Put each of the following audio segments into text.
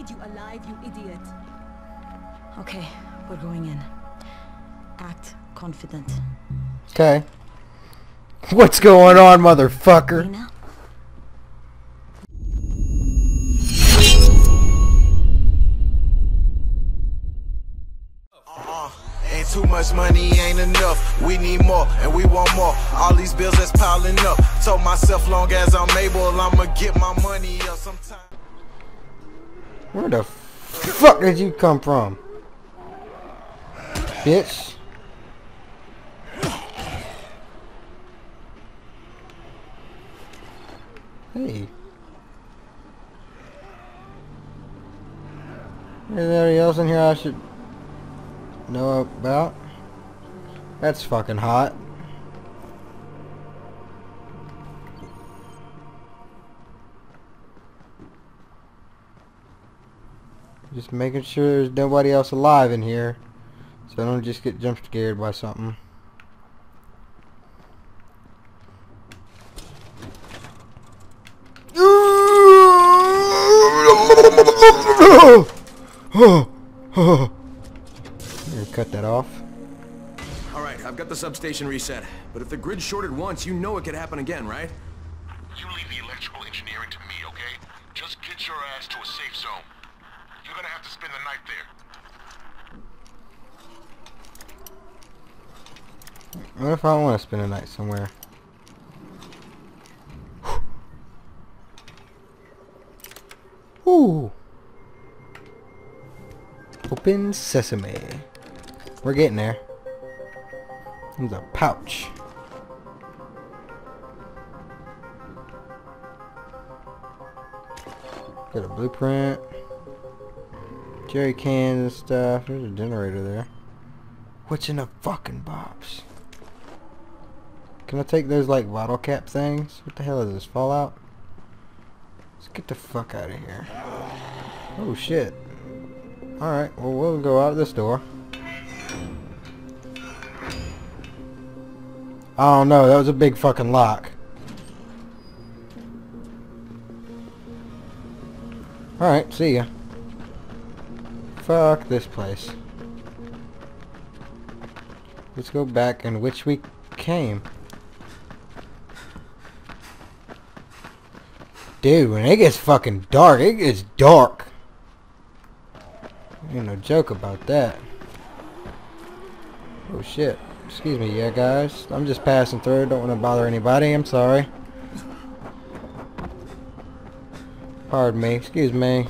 need you alive, you idiot. Okay, we're going in. Act confident. Okay. What's going on, motherfucker? Lena? Uh-uh. Ain't too much money, ain't enough. We need more, and we want more. All these bills that's piling up. Told myself, long as I'm able, I'ma get my money up sometime. Where the fuck did you come from? Bitch. Hey. is there Anybody else in here I should know about? That's fucking hot. Just making sure there's nobody else alive in here. So I don't just get jump scared by something. Cut that off. Alright, I've got the substation reset. But if the grid shorted once, you know it could happen again, right? You leave the electrical engineering to me, okay? Just get your ass to a safe zone. You're gonna have to spend the night there. What if I want to spend a night somewhere? Ooh. Open sesame. We're getting there. There's a pouch. Got a blueprint. Jerry cans and stuff. There's a generator there. What's in the fucking box? Can I take those like bottle cap things? What the hell is this? Fallout? Let's get the fuck out of here. Oh shit. Alright, well we'll go out of this door. Oh no, that was a big fucking lock. Alright, see ya. Fuck this place. Let's go back in which we came. Dude, when it gets fucking dark, it gets dark. Ain't no joke about that. Oh shit. Excuse me, yeah guys. I'm just passing through. Don't want to bother anybody. I'm sorry. Pardon me. Excuse me.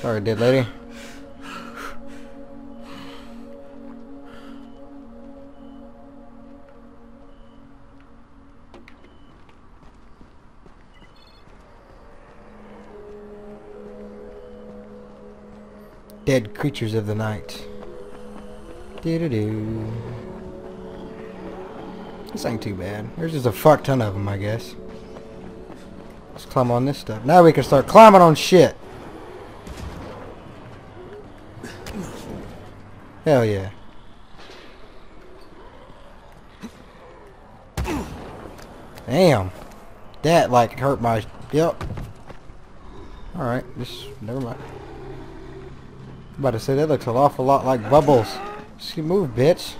Sorry, dead lady. Dead creatures of the night. Doo doo doo. This ain't too bad. There's just a fuck ton of them, I guess. Let's climb on this stuff. Now we can start climbing on shit. Hell yeah. Damn. That like hurt my... Yep. Alright, just... Never mind. About to say that looks an awful lot like bubbles. Just move, bitch.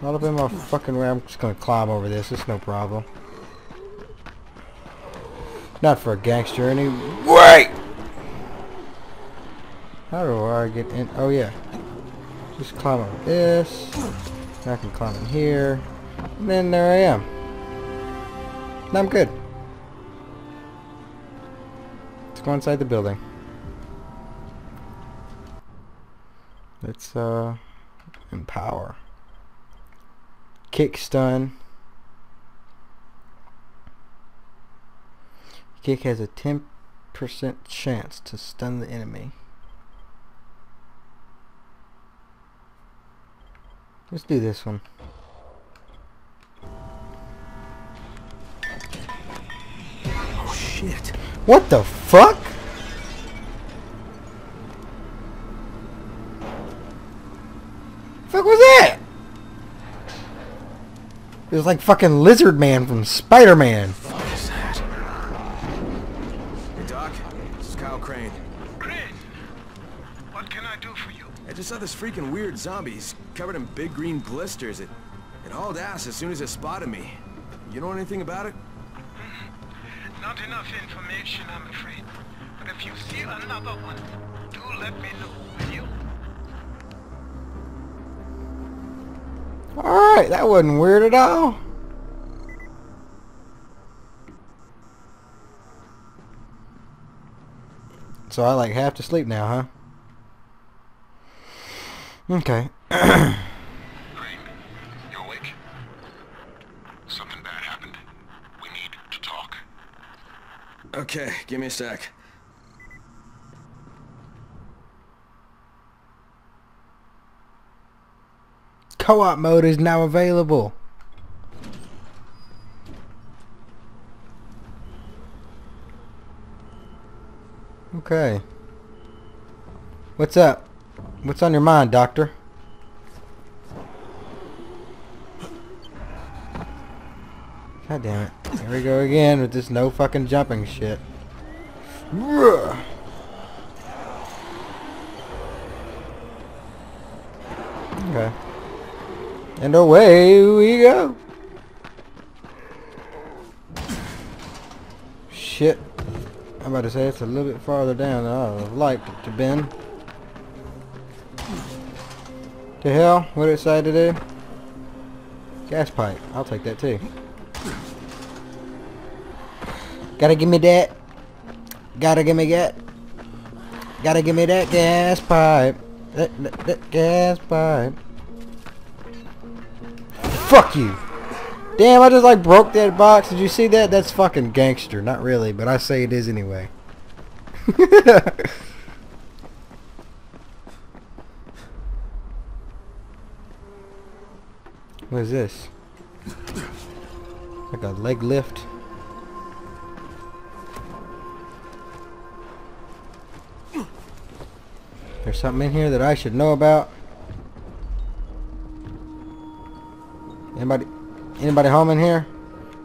Not up in my fucking way. I'm just gonna climb over this. It's no problem. Not for a gangster any. Wait! How do I get in? Oh yeah. Just climb over this. I can climb in here. And then there I am. And I'm good. Let's go inside the building. Let's uh empower. Kick stun. Kick has a 10% chance to stun the enemy. Let's do this one. Oh shit. What the fuck? Fuck was that? It was like fucking Lizard Man from Spider-Man. What is that? Hey Doc, this is Kyle Crane. Crane, What can I do for you? I just saw this freaking weird zombie. He's covered in big green blisters. It, it hauled ass as soon as it spotted me. You know anything about it? Hmm, not enough information, I'm afraid. But if you see another one, do let me know, Alright, that wasn't weird at all. So I like have to sleep now, huh? Okay. Crane, you awake? Something bad happened. We need to talk. Okay, give me a sec. Co-op mode is now available. Okay. What's up? What's on your mind, Doctor? God damn it. Here we go again with this no fucking jumping shit. Okay. And away we go. Shit. I'm about to say it's a little bit farther down than I would have liked it to been. The hell? What did it say to do? Gas pipe. I'll take that too. Gotta give me that. Gotta give me that. Gotta give me that gas pipe. That, that, that gas pipe. Fuck you. Damn, I just like broke that box. Did you see that? That's fucking gangster. Not really, but I say it is anyway. what is this? Like a leg lift? There's something in here that I should know about. Anybody anybody home in here?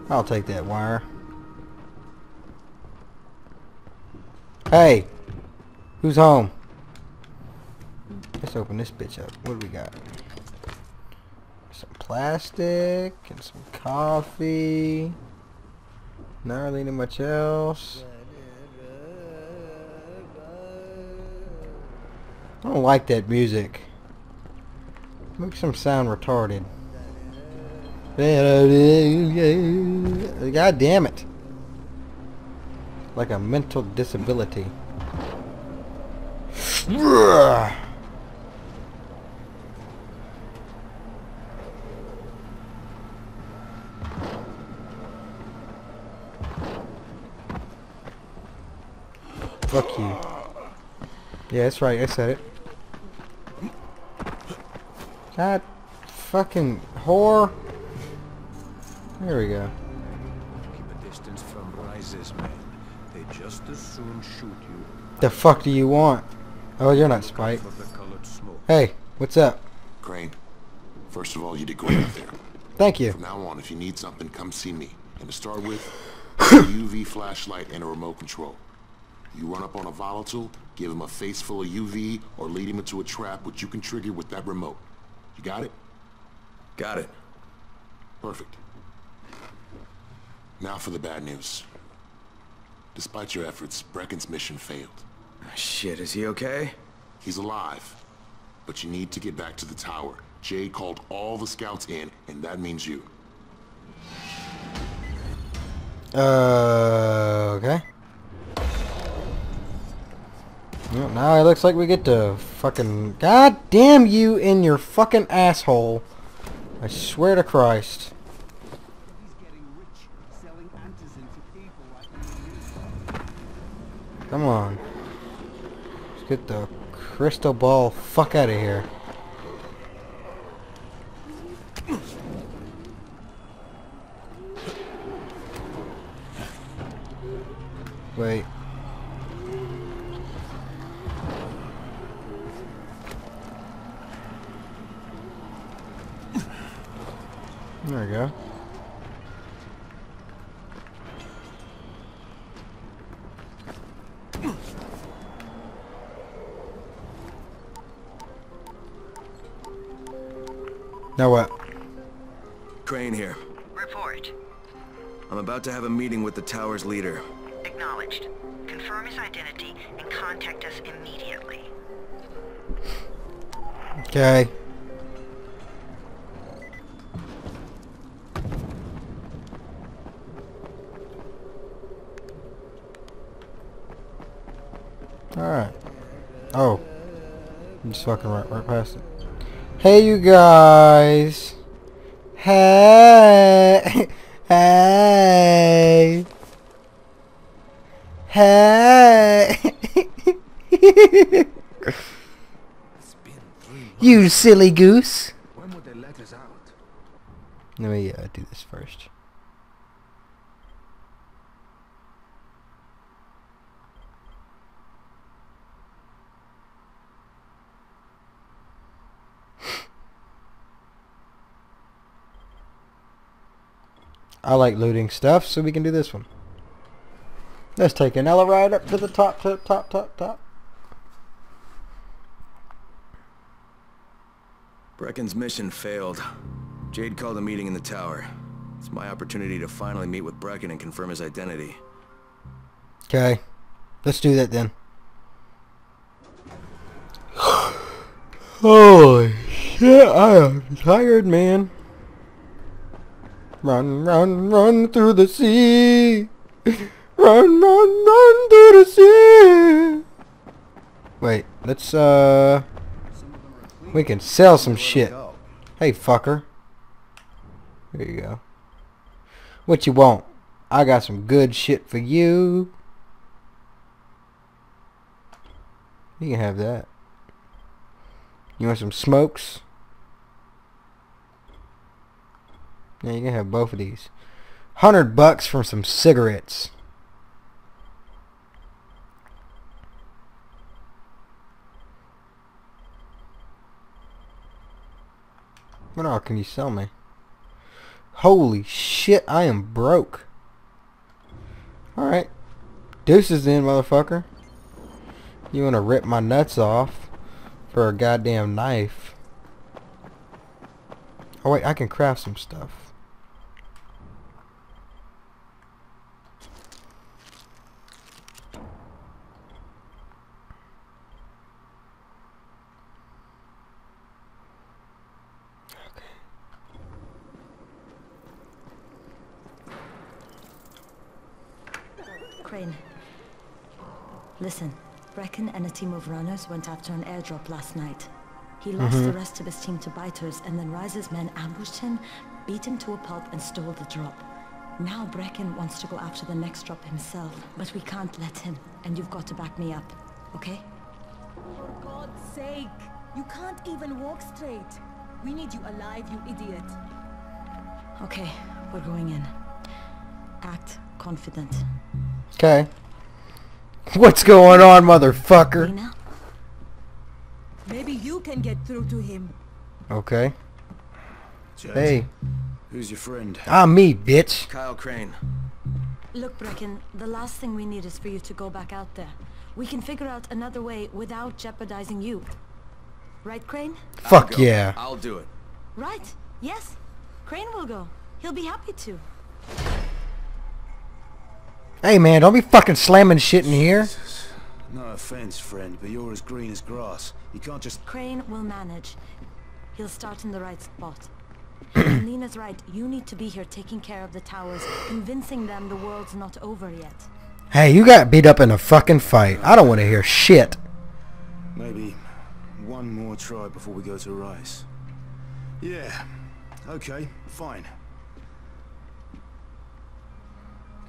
I'll take that wire. Hey! Who's home? Let's open this bitch up. What do we got? Some plastic and some coffee. Not really any much else. I don't like that music. Makes them sound retarded. God damn it. Like a mental disability. Fuck you. Yeah, that's right. I said it. God fucking whore. There we go. Keep a distance from Rais's, man. They just as soon shoot you The fuck do you want? Oh, you're not Spike. of the colored smoke. Hey, what's up? Crane, first of all, you did great out there. Thank you. From now on, if you need something, come see me. And to start with, a UV flashlight and a remote control. You run up on a volatile, give him a face full of UV, or lead him into a trap which you can trigger with that remote. You got it? Got it. Perfect. Now for the bad news. Despite your efforts, Brecken's mission failed. Shit, is he okay? He's alive. But you need to get back to the tower. Jade called all the scouts in, and that means you. Uh, okay. Well, now it looks like we get to fucking... God damn you in your fucking asshole. I swear to Christ. Come on. Let's get the crystal ball fuck out of here. Wait. Now what? Crane here. Report. I'm about to have a meeting with the tower's leader. Acknowledged. Confirm his identity and contact us immediately. Okay. Alright. Oh. I'm just fucking right, right past it. Hey, you guys. Hey. Hey. Hey. you silly goose. Let me uh, do this first. I like looting stuff, so we can do this one. Let's take another ride up to the top, top, top, top, top. Brecken's mission failed. Jade called a meeting in the tower. It's my opportunity to finally meet with Brecken and confirm his identity. Okay. Let's do that then. Holy shit, I am tired, man. Run, run, run through the sea. Run, run, run through the sea. Wait, let's, uh... We can sell some shit. Hey, fucker. There you go. What you want? I got some good shit for you. You can have that. You want some smokes? Yeah, you can have both of these. Hundred bucks from some cigarettes. What all can you sell me? Holy shit, I am broke. Alright. Deuces then, motherfucker. You wanna rip my nuts off for a goddamn knife. Oh wait, I can craft some stuff. Crane. Listen, Brecken and a team of runners went after an airdrop last night. He lost mm-hmm. the rest of his team to biters, and then Rais's men ambushed him, beat him to a pulp, and stole the drop. Now Brecken wants to go after the next drop himself, but we can't let him, and you've got to back me up, okay? For God's sake! You can't even walk straight. We need you alive, you idiot. Okay, we're going in. Act confident. Okay. What's going on, motherfucker? Lena? Maybe you can get through to him. Okay. Hey, Who's your friend? I'm me, bitch. Kyle Crane. Look, Brecken, the last thing we need is for you to go back out there. We can figure out another way without jeopardizing you. Right, Crane? Fuck Go. yeah. I'll do it. Right. Yes. Crane will go. He'll be happy to. Hey man, don't be fucking slamming shit in here. No offense, friend, but you're as green as grass. You can't just... Crane will manage. He'll start in the right spot. and Lena's right. You need to be here taking care of the towers, convincing them the world's not over yet. Hey, you got beat up in a fucking fight. I don't want to hear shit. Maybe one more try before we go to Rais. Yeah. Okay, fine.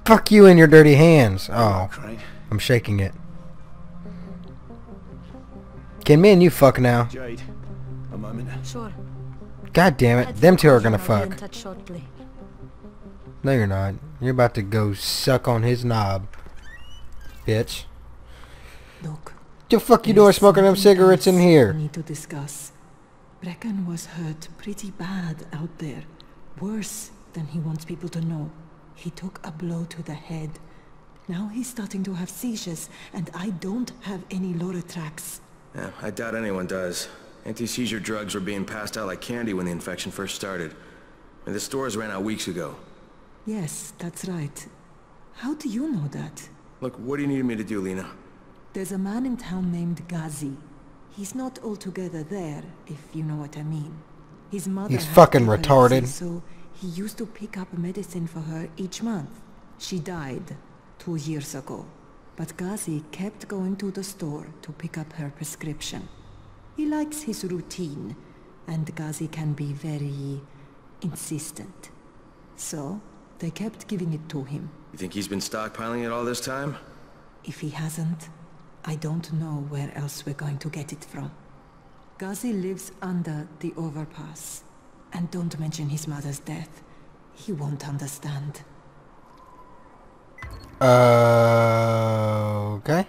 Fuck you and your dirty hands. Oh, Crane. I'm shaking it. Can me and you fuck now? Jade, a moment. Sure. God damn it. Them two are gonna I'll be in fuck. No, you're not. You're about to go suck on his knob. Bitch. Look. The fuck you doing smoking them cigarettes in here? Need to discuss. Brecken was hurt pretty bad out there. Worse than he wants people to know. He took a blow to the head. Now he's starting to have seizures, and I don't have any Loratrax. Yeah, I doubt anyone does. Anti-seizure drugs were being passed out like candy when the infection first started. And the stores ran out weeks ago. Yes, that's right. How do you know that? Look, what do you need me to do, Lena? There's a man in town named Ghazi. He's not altogether there, if you know what I mean. His mother He's fucking epilepsy, retarded. So he used to pick up medicine for her each month. She died two years ago. But Ghazi kept going to the store to pick up her prescription. He likes his routine, and Ghazi can be very insistent. So, they kept giving it to him. You think he's been stockpiling it all this time? If he hasn't, I don't know where else we're going to get it from. Ghazi lives under the overpass. And don't mention his mother's death. He won't understand. Uh, okay.